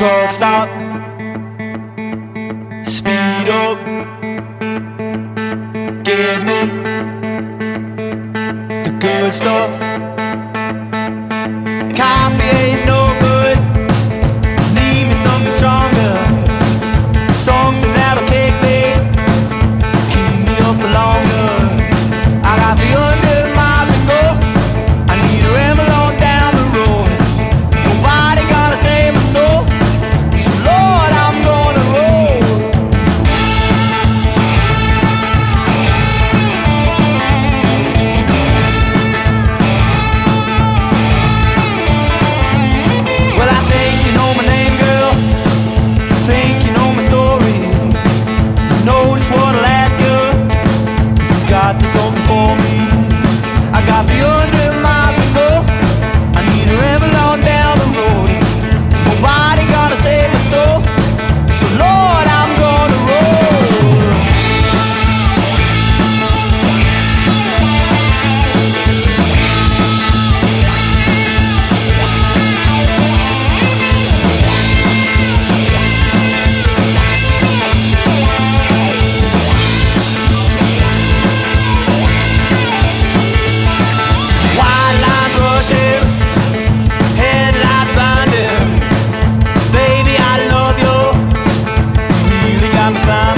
truck stop. Speed up. Give me the good stuff. I'm.